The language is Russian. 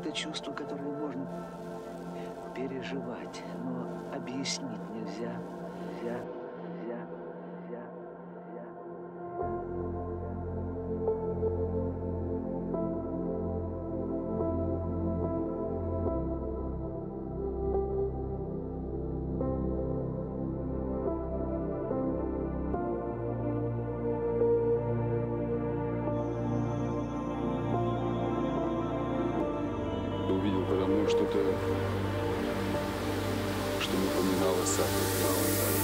Это чувство, которое можно переживать, но объяснить. Нельзя, Увидел подо мной что-то, что напоминало сад.